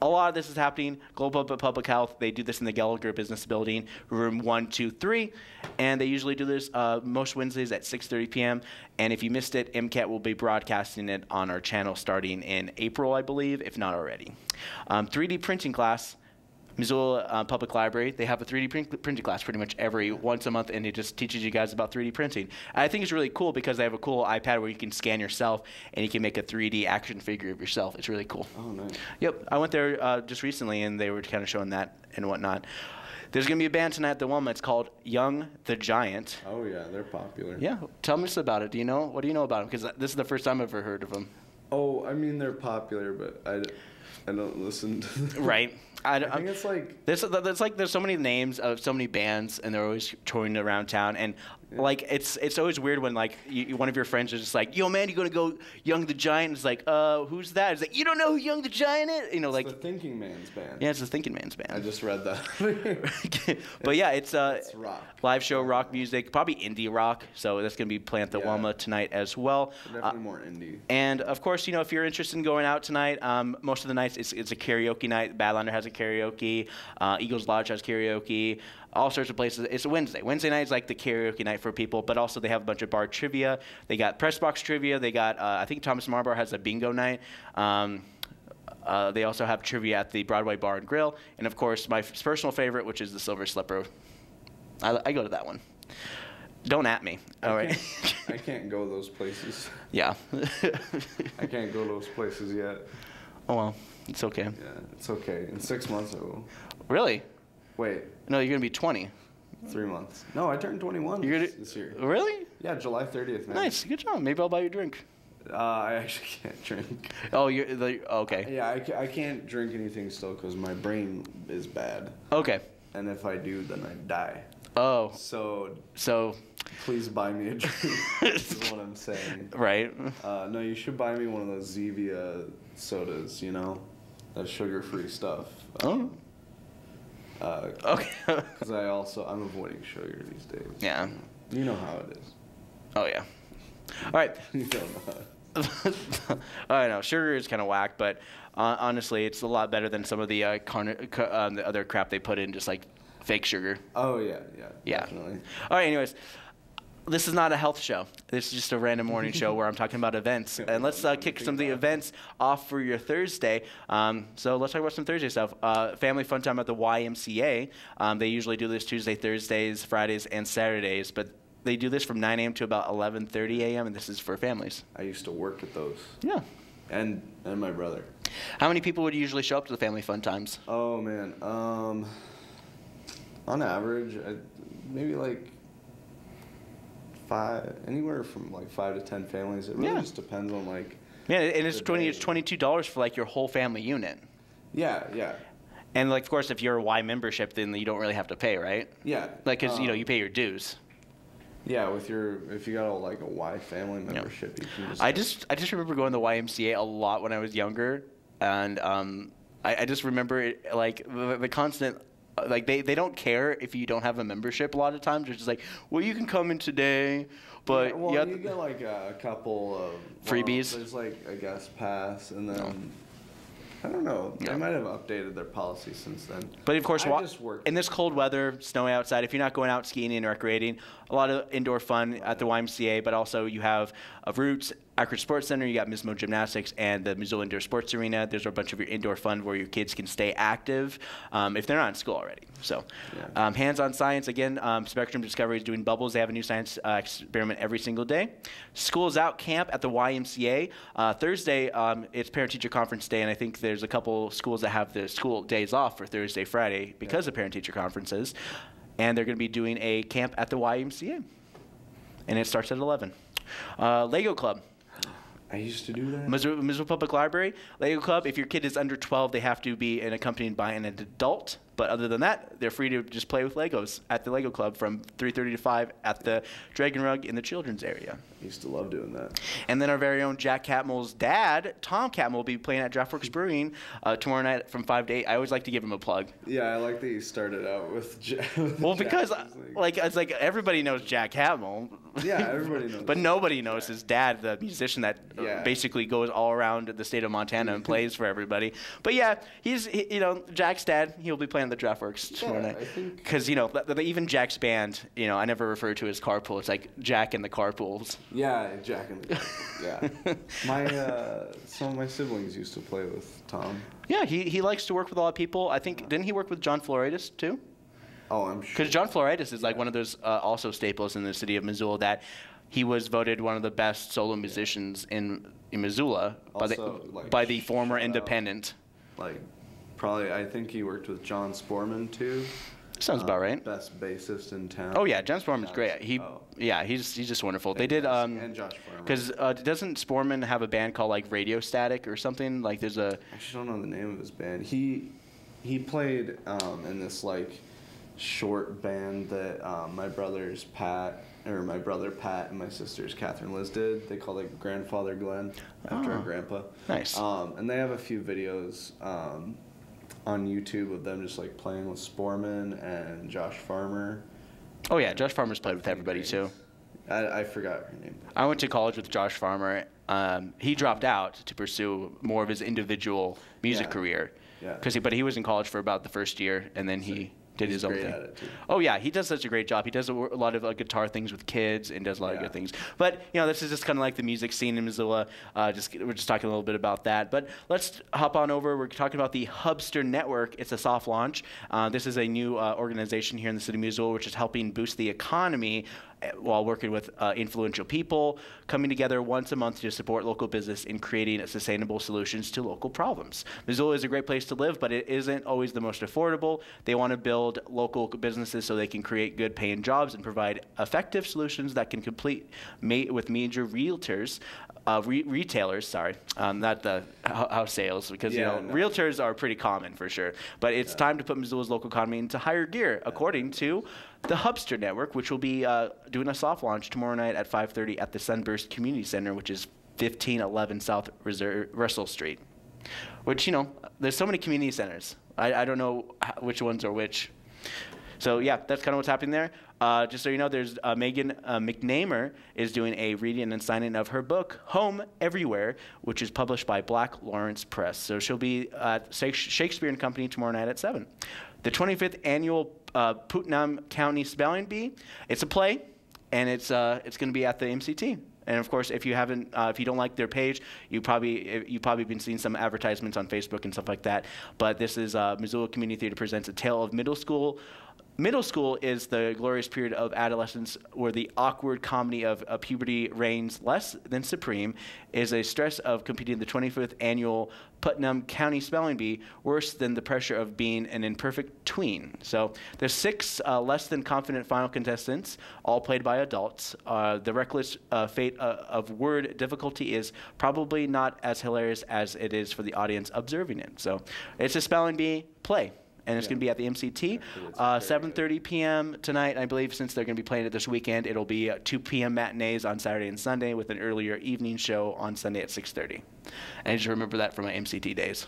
a lot of this is happening. Global Public- Health, they do this in the Gallagher Business Building, room 123, and they usually do this uh, most Wednesdays at 6.30 p.m. And if you missed it, MCAT will be broadcasting it on our channel starting in April, I believe, if not already. Um, 3D printing class, Missoula uh, Public Library, they have a 3D print- printing class pretty much every once a month, and it just teaches you guys about 3D printing. And I think it's really cool because they have a cool iPad where you can scan yourself and you can make a 3D action figure of yourself. It's really cool. Oh, nice. Yep, I went there uh, just recently, and they were kind of showing that and whatnot. There's gonna be a band tonight at the Wilma. It's called Young the Giant. Oh yeah, they're popular. Yeah, tell me about it. Do you know? What do you know about them? Because this is the first time I've ever heard of them. Oh, I mean they're popular, but I, I don't listen to right? I, I think I'm- it's like There's, there's like there's so many names of so many bands, and they're always touring around town. And like it's it's always weird when like you, one of your friends is just like, "Yo, man, you gonna go Young the Giant?" It's like, "Uh, who's that?" It's like, "You don't know who Young the Giant is?" You know, like the Thinking Man's band. yeah, it's the Thinking Man's band I just read that. but yeah, it's uh It's rock. live show rock music, probably indie rock. So that's gonna be playing at the Yeah. Wilma tonight as well. Uh, Definitely more indie. and of course, you know, if you're interested in going out tonight, um, most of the nights it's, it's a karaoke night. Badlander has a karaoke. Uh, Eagles Lodge has karaoke. All sorts of places. It's a Wednesday. Wednesday night is like the karaoke night for people, but also they have a bunch of bar trivia. They got press box trivia. They got, uh, I think Thomas Marlborough has a bingo night. Um, uh, they also have trivia at the Broadway Bar and Grill, and of course, my personal favorite, which is the Silver Slipper. I, I go to that one. Don't at me. All right. I can't go those places. yeah. I can't go those places yet. Oh well, it's okay. Yeah, it's okay. In six months, I will. Really? Wait, No, you're gonna be 20. three months. No, I turned 21 You're this, gonna, this year. Really? Yeah, July 30th, man. Nice. Good job. Maybe I'll buy you a drink. Uh, I actually can't drink. Oh, you're the okay. Yeah, I, I can't drink anything still because my brain is bad. Okay. And if I do, then I die. Oh, So so please buy me a drink. is what I'm saying. right. Uh, no, you should buy me one of those Zevia sodas. You know, that sugar-free stuff. Oh. Uh, Okay. Because I also I'm avoiding sugar these days. yeah. You know how it is. Oh yeah. All right. You don't know. I know sugar is kind of whack, but uh, honestly, it's a lot better than some of the uh, ca- um, the other crap they put in, just like fake sugar. Oh yeah, yeah, Yeah. definitely. All right. Anyways, this is not a health show. This is just a random morning show where I'm talking about events. And let's uh, kick some of the events off for your Thursday. Um, so let's talk about some Thursday stuff. Uh, family fun time at the YMCA. Um, they usually do this Tuesday, Thursdays, Fridays, and Saturdays, but they do this from 9 a.m. to about 11:30 a.m. and this is for families. I used to work at those, Yeah. and and my brother. How many people would usually show up to the family fun times? Oh man, um, on average, I, maybe like five, anywhere from like five to ten families. It really Yeah. just depends on like. Yeah, and it's 20 day. it's $22 for like your whole family unit. Yeah, yeah, And like of course if you're a Y membership then you don't really have to pay, right? yeah. Like cuz you know um, you pay your dues. Yeah, with your if you got a, like a Y family membership, you can just. I just I just remember going to the YMCA a lot when I was younger, and um, I, I just remember it, like the, the constant. Like they, they don't care if you don't have a membership. A lot of times, they're just like, "Well, you can come in today, but yeah, well, you you get like a couple of Freebies? Well, there's like a guest pass, and then I don't know. Yeah. They might have updated their policy since then. But of course, in this cold weather, snowy outside, if you're not going out skiing and recreating, a lot of indoor fun at the YMCA, but also you have uh, Roots, Akron Sports Center, you got Mismo Gymnastics, and the Missoula Indoor Sports Arena. There's a bunch of your indoor fun where your kids can stay active um, if they're not in school already. So, Yeah. um, hands-on science again. Um, Spectrum Discovery is doing bubbles. They have a new science uh, experiment every single day. School's out camp at the YMCA uh, Thursday. Um, it's parent-teacher conference day, and I think there's a couple schools that have the school days off for Thursday, Friday because of parent-teacher conferences, and they're going to be doing a camp at the YMCA, and it starts at 11. Uh, Lego Club. I used to do that. Missouri, Missouri Public Library, Lego Club. If your kid is under 12, they have to be accompanied by an adult. But other than that, they're free to just play with Legos at the Lego Club from 3:30 to 5 at the Dragon Rug in the children's area. I used to love doing that. And then our very own Jack Catmull's dad, Tom Catmull, will be playing at Draftworks Brewing uh, tomorrow night from 5 to 8. I always like to give him a plug. Yeah, I like that you started out with. Jack. Well, Jack. because It's like it's like everybody knows Jack Catmull. Yeah, everybody knows. but nobody knows his dad, the musician that uh, Yeah. basically goes all around the state of Montana and plays for everybody. But yeah, he's he, you know Jack's dad. He'll be playing the Draftworks tomorrow Yeah, night. Because you know the, the, even Jack's band, you know I never refer to as carpool. It's like Jack and the carpools. Yeah, Jack and the Yeah. My uh, some of my siblings used to play with Tom. Yeah, he, he likes to work with a lot of people. I think didn't he work with John Floridis too? Oh, I'm sure. Because John Floridis is like one of those uh, also staples in the city of Missoula that he was voted one of the best solo musicians in, in Missoula by the, like, by the former shout out. Independent. Like, probably I think he worked with John Sporman too. Sounds about right. Best bassist in town. Oh yeah, John Sporman's great. He, Oh. yeah, he's he's just wonderful. They did um, and Josh Farmer. because uh, doesn't Sporman have a band called like Radio Static or something? Like there's a I actually don't know the name of his band. He he played um, in this like short band that um, my brother's Pat or my brother Pat and my sister's Catherine Liz did. They called it Grandfather Glenn after our Oh, grandpa. nice. Um, and they have a few videos um, on YouTube of them just like playing with Sporman and Josh Farmer. oh yeah, Josh Farmer's played with everybody too. I, I forgot her name. I went to college with Josh Farmer. Um, he dropped out to pursue more of his individual music Yeah. career. Yeah. Cause he, but he was in college for about the first year, and then he did he's his own thing. at it, too. Oh yeah, he does such a great job. He does a, a lot of uh, guitar things with kids and does a lot of good things. But you know, this is just kind of like the music scene in Missoula. Uh, just we're just talking a little bit about that. But let's hop on over. We're talking about the Hubster Network. It's a soft launch. Uh, this is a new uh, organization here in the city of Missoula, which is helping boost the economy while working with uh, influential people, coming together once a month to support local business in creating sustainable solutions to local problems. Missoula is a great place to live, but it isn't always the most affordable. They want to build local businesses so they can create good paying jobs and provide effective solutions that can complete with major realtors. Uh, re- retailers, sorry, um, not the house sales, because Yeah, you know no. realtors are pretty common for sure. But it's time to put Missoula's local economy into higher gear, according to the Hubster Network, which will be uh, doing a soft launch tomorrow night at 5:30 at the Sunburst Community Center, which is 1511 South Reser- Russell Street. Which you know, there's so many community centers. I, I don't know which ones are which. So yeah, that's kind of what's happening there. Uh, just so you know, there's uh, Megan uh, McNamer is doing a reading and signing of her book Home Everywhere, which is published by Black Lawrence Press. So she'll be at Shakespeare and Company tomorrow night at seven. The 25th annual uh, Putnam County Spelling Bee. It's a play, and it's uh, it's going to be at the MCT. And of course, if you haven't, uh, if you don't like their page, you probably you probably been seeing some advertisements on Facebook and stuff like that. But this is uh, Missoula Community Theater presents a tale of middle school. Middle school is the glorious period of adolescence where the awkward comedy of puberty reigns less than supreme. Is a stress of competing in the 25th annual Putnam County Spelling Bee worse than the pressure of being an imperfect tween. So there's six uh, less than confident final contestants, all played by adults. Uh, the reckless uh, fate uh, of word difficulty is probably not as hilarious as it is for the audience observing it. So it's a spelling bee play. And it's going to be at the MCT, uh, 7:30 p.m. tonight, I believe. Since they're going to be playing it this weekend, it'll be uh, 2 p.m. matinees on Saturday and Sunday, with an earlier evening show on Sunday at 6:30. And I just remember that from my MCT days.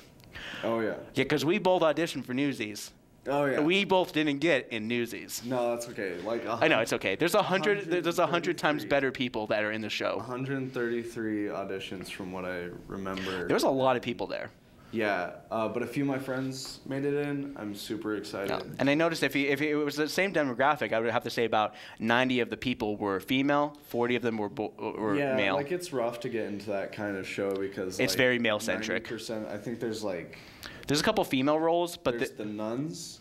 Oh yeah. Yeah, because we both auditioned for Newsies. Oh yeah. We both didn't get in Newsies. no, that's okay. Like I know it's okay. There's a hundred. There's a hundred times better people that are in the show. 133 auditions from what I remember. There was a lot of people there. Yeah, uh, but a few of my friends made it in. I'm super excited. No. And I noticed if, you, if it was the same demographic, I would have to say about 90 of the people were female, 40 of them were bo- were yeah, male. like it's rough to get into that kind of show because It's like, very male-centric. 90%, I think there's like There's a couple female roles, but there's the, the nuns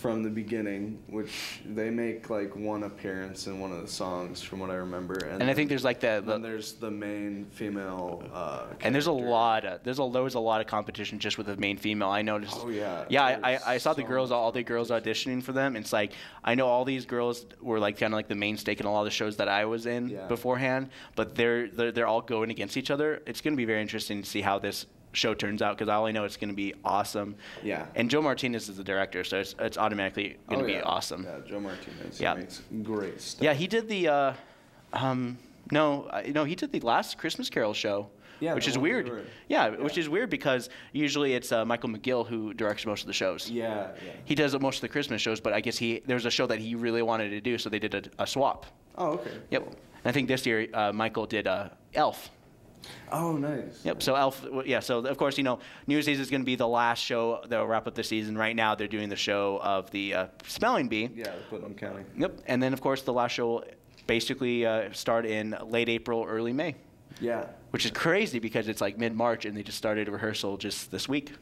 from the beginning, which they make like one appearance in one of the songs, from what I remember. And, and I think there's like the, then the there's the main female. Uh, and there's a lot of there's a there was a lot of competition just with the main female. I noticed. Oh, yeah. Yeah, I, I, I saw the girls all the girls auditioning for them. It's like I know all these girls were like kind of like the main stake in a lot of the shows that I was in Yeah. beforehand, but they're, they're they're all going against each other. It's going to be very interesting to see how this show turns out because I only know it's going to be awesome. Yeah. And Joe Martinez is the director, so it's, it's automatically going to Oh, be awesome. Yeah, Joe Martinez. Yeah. Great stuff. Yeah, he did the. Uh, um, no, uh, no, he did the last Christmas Carol show. Yeah, which is one we weird. Yeah, which is weird because usually it's uh, Michael McGill who directs most of the shows. Yeah, yeah. He does most of the Christmas shows, but I guess he there was a show that he really wanted to do, so they did a, a swap. Oh, okay. Yep. And I think this year uh, Michael did uh, Elf. Oh, nice. Yep. So Elf, yeah. So of course, you know, Newsies is going to be the last show that will wrap up the season. Right now, they're doing the show of the uh, Spelling Bee. Yeah, the Putnam County. Yep. And then of course, the last show will basically uh, start in late April, early May, Yeah. which is crazy because it's like mid March and they just started a rehearsal just this week.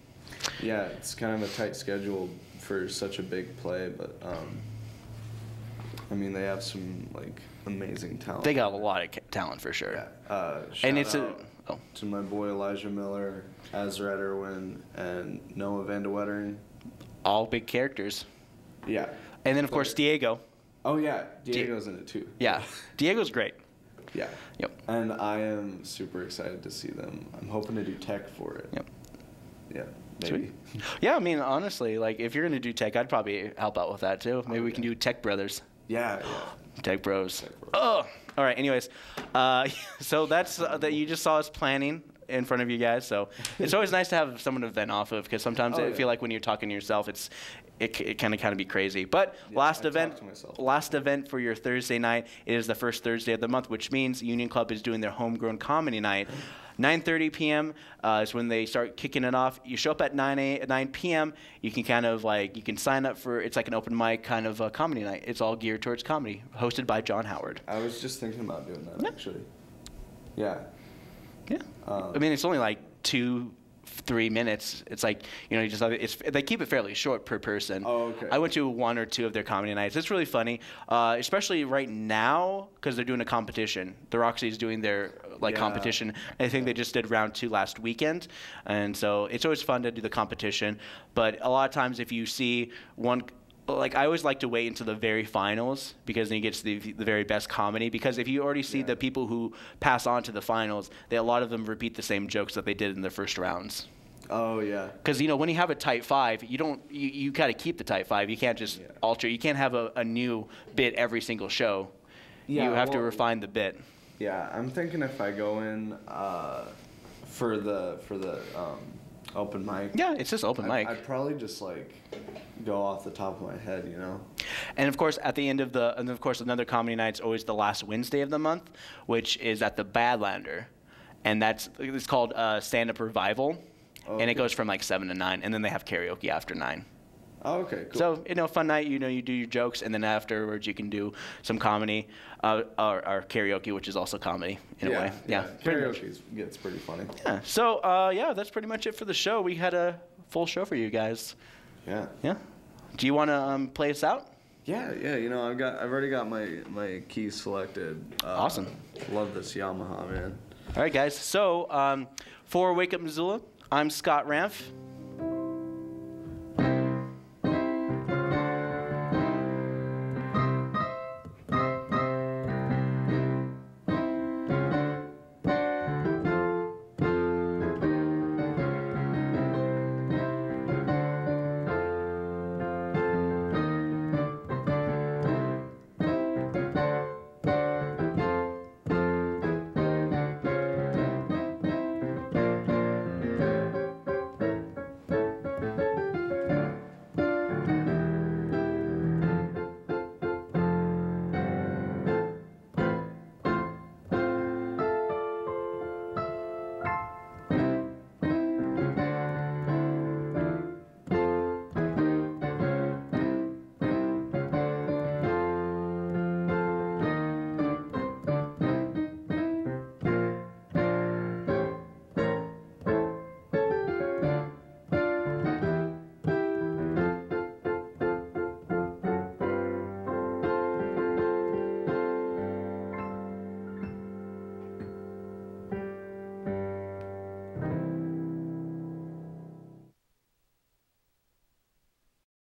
Yeah, it's kind of a tight schedule for such a big play, but um, I mean, they have some like amazing talent. They got a lot of talent for sure. Yeah. Uh, And it's a- oh. to my boy Elijah Miller, Azra Ederwin, and Noah Van de Wettering. All big characters. Yeah. And then of course Diego. Oh yeah, Diego's in it too. Yeah, Diego's great. Yeah. Yep. And I am super excited to see them. I'm hoping to do tech for it. Yep. Yeah. Maybe. Sweet. Yeah, I mean honestly, like if you're gonna do tech, I'd probably help out with that too. Maybe we can do Tech Brothers. Yeah. Yeah. Tech Bros. Tech Bros. Oh. All right. Anyways, uh, so that's uh, that you just saw us planning in front of you guys. So it's always nice to have someone to vent off of because sometimes Oh, I yeah. feel like when you're talking to yourself, it's it, it kind of kind of be crazy. But last I event, last event for your Thursday night. It is the first Thursday of the month, which means Union Club is doing their homegrown comedy night. 9:30 p.m. Uh, is when they start kicking it off. You show up at 9 a, 9 p.m. You can kind of like you can sign up for. It's like an open mic kind of uh, comedy night. It's all geared towards comedy, hosted by John Howard. I was just thinking about doing that Yeah. actually. Yeah. Yeah. Um, I mean, it's only like two, three minutes. It's like you know, you just it's they keep it fairly short per person. Oh, okay. I went to one or two of their comedy nights. It's really funny, uh, especially right now because they're doing a competition. The Roxy is doing their like Yeah. competition. I think they just did round two last weekend, and so it's always fun to do the competition. But a lot of times, if you see one. Like I always like to wait until the very finals because then you get to the, the very best comedy. Because if you already see the people who pass on to the finals, they, a lot of them repeat the same jokes that they did in the first rounds. Oh yeah. Because you know when you have a tight five, you don't you, you got to keep the tight five. You can't just Yeah. alter. You can't have a, a new bit every single show. Yeah, you have to refine the bit. Yeah, I'm thinking if I go in uh, for the for the um, open mic. Yeah, it's just open I'd, mic. I'd probably just like go off the top of my head, you know. And of course, at the end of the, and of course, another comedy night is always the last Wednesday of the month, which is at the Badlander, and that's it's called uh, Stand Up Revival, and it goes from like seven to nine, and then they have karaoke after nine. Oh, okay, cool. So you know, fun night. You know, you do your jokes, and then afterwards you can do some comedy, uh, or, or karaoke, which is also comedy in yeah, a way. Yeah, much. karaoke gets pretty funny. Yeah. So uh, yeah, that's pretty much it for the show. We had a full show for you guys. Yeah. Yeah. Do you want to um, play us out? Yeah, yeah. You know, I've got, I've already got my my keys selected. Uh, Awesome. Love this Yamaha, man. All right, guys. So um, for Wake Up Missoula, I'm Scott Ranf.